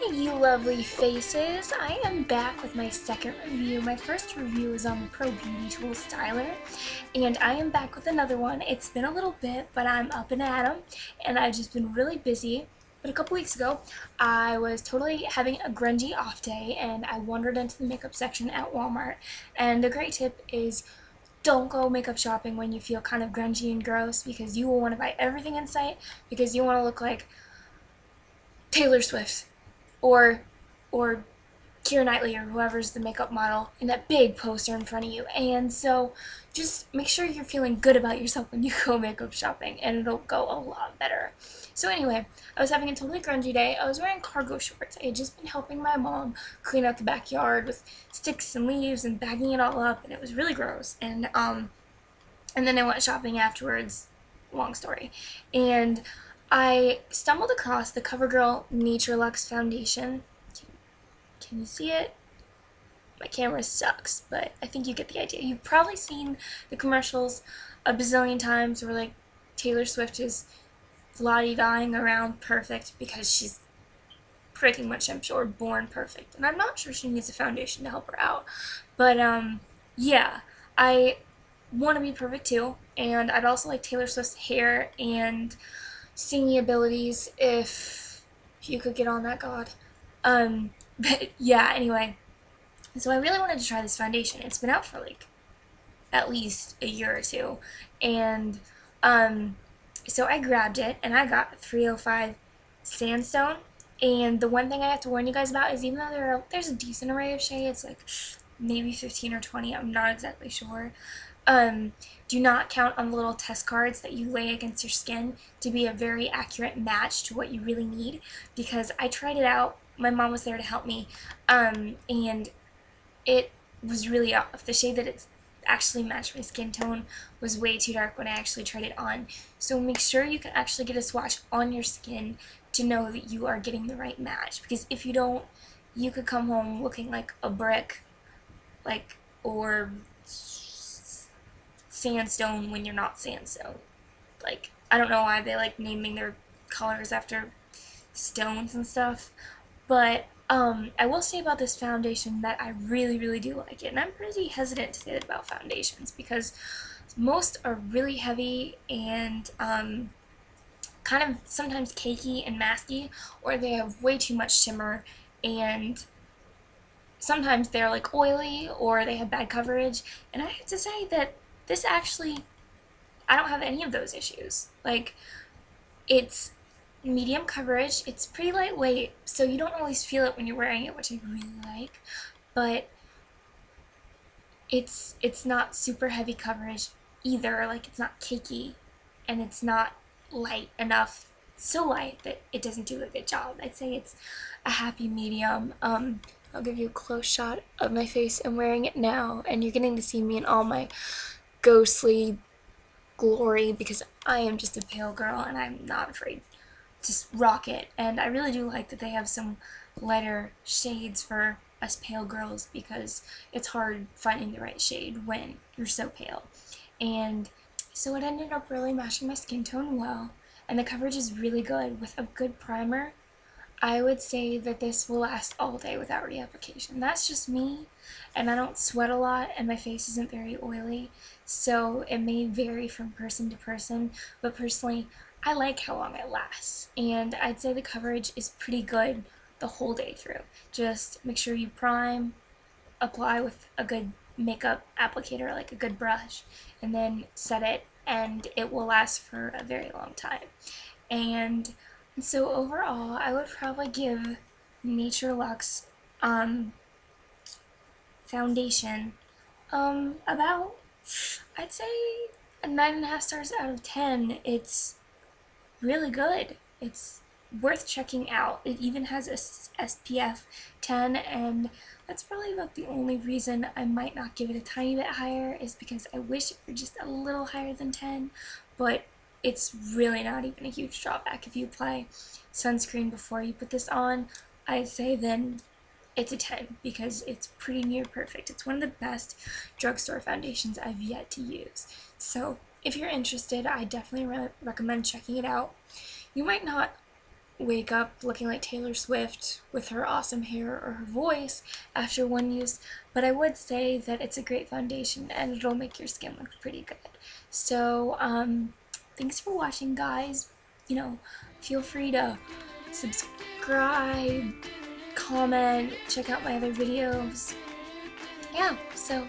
Hey you lovely faces, I am back with my second review. My first review is on the Pro Beauty Tool Styler, and I am back with another one. It's been a little bit, but I'm up and at 'em, and I've just been really busy. But a couple weeks ago, I was totally having a grungy off day, and I wandered into the makeup section at Walmart. And a great tip is don't go makeup shopping when you feel kind of grungy and gross, because you will want to buy everything in sight, because you want to look like Taylor Swift or or Keira Knightley or whoever's the makeup model in that big poster in front of you. And so just make sure you're feeling good about yourself when you go makeup shopping and it'll go a lot better. So anyway, I was having a totally grungy day. I was wearing cargo shorts. I had just been helping my mom clean out the backyard with sticks and leaves and bagging it all up and it was really gross. And um and then I went shopping afterwards. Long story. And I stumbled across the CoverGirl Nature Luxe Foundation. Can you see it? My camera sucks, but I think you get the idea. You've probably seen the commercials a bazillion times where like Taylor Swift is lottie dying around perfect because she's pretty much, I'm sure, born perfect. And I'm not sure she needs a foundation to help her out. But um, yeah, I want to be perfect too. And I'd also like Taylor Swift's hair and singing abilities if you could get on that god. Um, but yeah, anyway. So I really wanted to try this foundation. It's been out for like at least a year or two. And um, so I grabbed it and I got 305 Sandstone. And the one thing I have to warn you guys about is even though there are, there's a decent array of shades, like maybe 15 or 20, I'm not exactly sure. Um, do not count on the little test cards that you lay against your skin to be a very accurate match to what you really need because I tried it out. My mom was there to help me, um, and it was really off. The shade that it's actually matched my skin tone was way too dark when I actually tried it on. So make sure you can actually get a swatch on your skin to know that you are getting the right match because if you don't, you could come home looking like a brick, like, or sandstone when you're not sandstone. Like, I don't know why they like naming their colors after stones and stuff, but um, I will say about this foundation that I really, really do like it, and I'm pretty hesitant to say that about foundations because most are really heavy and um, kind of sometimes cakey and masky, or they have way too much shimmer and sometimes they're like oily or they have bad coverage. And I have to say that this actually, I don't have any of those issues. Like, it's medium coverage, it's pretty lightweight, so you don't always feel it when you're wearing it, which I really like, but it's it's not super heavy coverage either, like it's not cakey, and it's not light enough, so light that it doesn't do a good job. I'd say it's a happy medium. Um, I'll give you a close shot of my face. I'm wearing it now, and you're getting to see me in all my ghostly glory because I am just a pale girl and I'm not afraid to rock it. And I really do like that they have some lighter shades for us pale girls because it's hard finding the right shade when you're so pale. And so it ended up really matching my skin tone well and the coverage is really good with a good primer I would say that this will last all day without reapplication. That's just me, and I don't sweat a lot, and my face isn't very oily, so it may vary from person to person, but personally, I like how long it lasts, and I'd say the coverage is pretty good the whole day through. Just make sure you prime, apply with a good makeup applicator, like a good brush, and then set it, and it will last for a very long time. And so overall, I would probably give Nature Luxe um, foundation um, about, I'd say, a 9.5 stars out of 10. It's really good. It's worth checking out. It even has a SPF 10 and that's probably about the only reason I might not give it a tiny bit higher is because I wish it were just a little higher than 10, but it's really not even a huge drawback. If you apply sunscreen before you put this on, I'd say then it's a 10 because it's pretty near perfect. It's one of the best drugstore foundations I've yet to use. So if you're interested, I definitely re recommend checking it out. You might not wake up looking like Taylor Swift with her awesome hair or her voice after one use, but I would say that it's a great foundation and it'll make your skin look pretty good. So, um, thanks for watching guys. You know feel free to subscribe comment check out my other videos. Yeah so